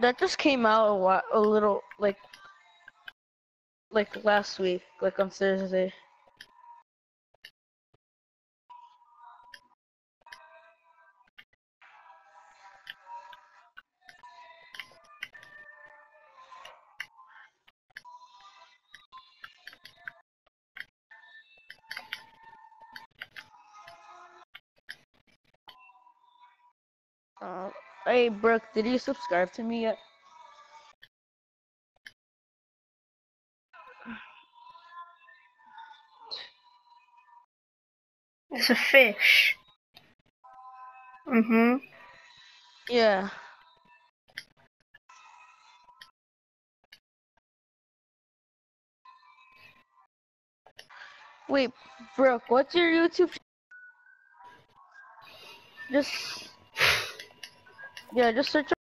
That just came out a, while, a little like like last week, like on Thursday. Uh, hey Brooke, did you subscribe to me yet? It's a fish. Mm-hmm. Yeah. Wait, Brooke, what's your YouTube? Just yeah, just search